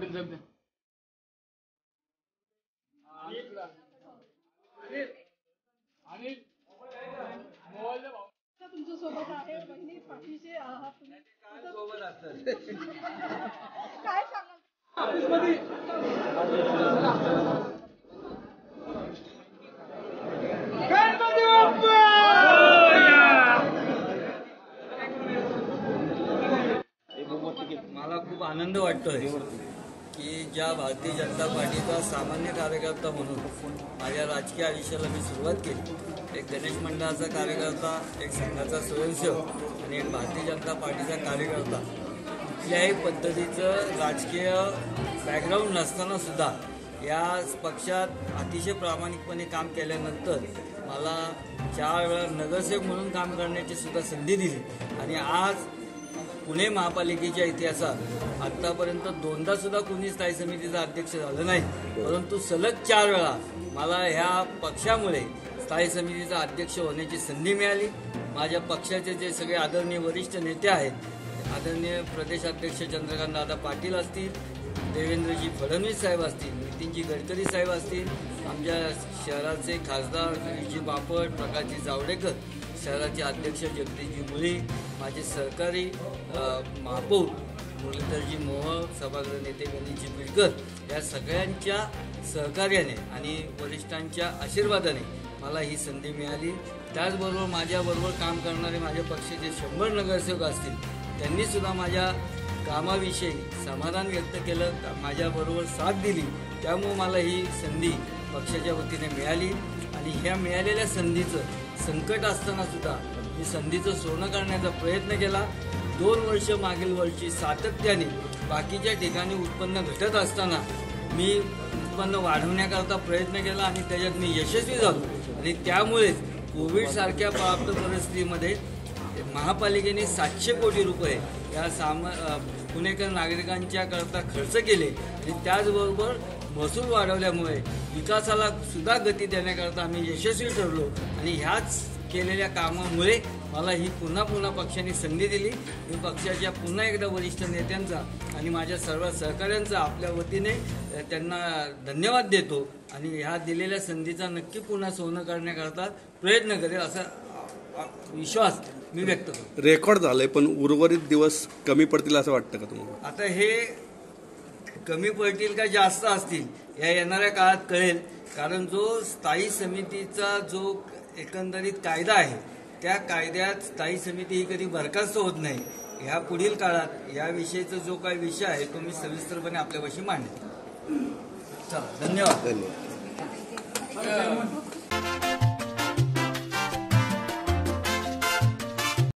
पाटील साहेब तुमच्यासोबत आहे बहिणी पाठीशी आहात तुम्ही काय सांगाल मला खूप आनंद वाटतोय. की ज्या भारतीय जनता पार्टीचा सामान्य कार्यकर्ता म्हणून माझ्या राजकीय आयुष्याला मी सुरुवात केली. एक गणेश मंडळाचा कार्यकर्ता एक संघाचा स्वयंसेवक आणि एक भारतीय जनता पार्टीचा कार्यकर्ता. कुठल्याही पद्धतीचं राजकीय बॅकग्राऊंड नसताना सुद्धा या पक्षात अतिशय प्रामाणिकपणे काम केल्यानंतर मला चार वेळा नगरसेवक म्हणून काम करण्याची सुद्धा संधी दिली. आणि आज पुणे महापालिकेच्या इतिहासात आतापर्यंत दोनदा सुद्धा कुणी स्थायी समितीचा अध्यक्ष झालं नाही. परंतु सलग चार वेळा मला ह्या पक्षामुळे स्थायी समितीचा अध्यक्ष होण्याची संधी मिळाली. माझ्या पक्षाचे जे सगळे आदरणीय वरिष्ठ नेते आहेत आदरणीय प्रदेशाध्यक्ष चंद्रकांत दादा पाटील असतील देवेंद्रजी फडणवीस साहेब असतील नितीनजी गडकरी साहेब असतील आमच्या शहराचे खासदार गिरीजी बापट प्रकाशजी जावडेकर शहराचे अध्यक्ष जगदीशजी मुळे माझे सहकारी महापौर मुरलीधरजी मोहळ सभागृह नेते गणेशजी बिडकर या सगळ्यांच्या सहकार्याने आणि वरिष्ठांच्या आशीर्वादाने मला ही संधी मिळाली. त्याचबरोबर माझ्याबरोबर काम करणारे माझ्या पक्षाचे शंभर नगरसेवक असतील त्यांनी सुद्धा माझ्या कामाविषयी समाधान व्यक्त केलं माझ्याबरोबर साथ दिली. त्यामुळे मला ही संधी पक्षाच्या वतीने मिळाली आणि ह्या मिळालेल्या संधीचं संकट असताना सुद्धा मी संधीचं सोनं करण्याचा प्रयत्न केला. दोन वर्ष मागील वर्षी सातत्याने बाकीच्या ठिकाणी उत्पन्न घटत असताना मी उत्पन्न वाढवण्याकरता प्रयत्न केला आणि त्याच्यात मी यशस्वी झालो. आणि त्यामुळेच कोविडसारख्या प्राप्त परिस्थितीमध्ये महापालिकेने सातशे कोटी रुपये या साम पुणेकर नागरिकांच्या करता खर्च केले. आणि त्याचबरोबर महसूल वाढवल्यामुळे विकासाला सुद्धा गती देण्याकरता आम्ही यशस्वी ठरलो. आणि ह्याच केलेल्या कामामुळे मला ही पुन्हा पुन्हा पक्षाने संधी दिली. मी पक्षाच्या पुन्हा एकदा वरिष्ठ नेत्यांचा आणि माझ्या सर्व सहकाऱ्यांचा आपल्या वतीने त्यांना धन्यवाद देतो. आणि ह्या दिलेल्या संधीचा नक्की पुन्हा सोनं करण्याकरता प्रयत्न करेल असा विश्वास मी व्यक्त करतो. रेकॉर्ड झालंय पण उर्वरित दिवस कमी पडतील असं वाटतं का तुम्हाला? आता हे कमी पडतील का जास्त असतील या येणाऱ्या काळात कळेल. कारण जो स्थायी समितीचा जो एकंदरीत कायदा आहे त्या कायद्यात स्थायी समिती ही कधी बरखास्त होत नाही. ह्या पुढील काळात याविषयीचा जो काही विषय आहे तो मी सविस्तरपणे आपल्यापाशी मांडेल चला धन्यवाद. धन्यवाद.